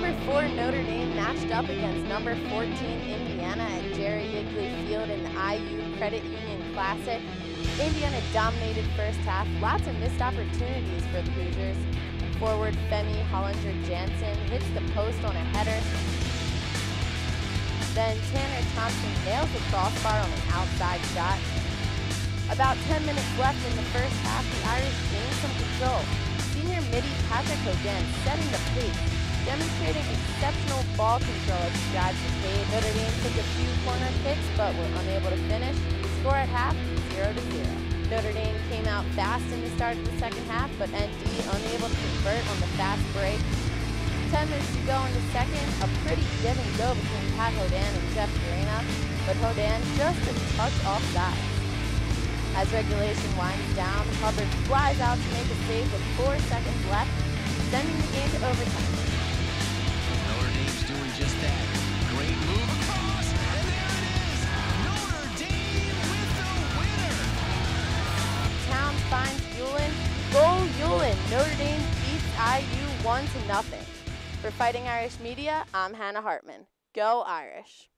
Number 4 Notre Dame matched up against number 14 Indiana at Jerry Yeagley Field in the IU Credit Union Classic. Indiana dominated first half, lots of missed opportunities for the Hoosiers. Forward Femi Hollinger Janzen hits the post on a header. Then Tanner Thompson nails the crossbar on an outside shot. About 10 minutes left in the first half, the Irish gained some control. Senior midi Patrick Hodan setting the pace, demonstrating exceptional ball control as he drives the. Notre Dame took a few corner kicks but were unable to finish. Score at half, 0 to 0. Notre Dame came out fast in the start of the second half, but ND unable to convert on the fast break. 10 minutes to go in the second, a pretty give and go between Pat Hodan and Jeff Farina, but Hodan just a touch offside. As regulation winds down, Hubbard flies out to make a save with four seconds left, sending the game to overtime. 1 to nothing. For Fighting Irish Media, I'm Hannah Hartman. Go Irish.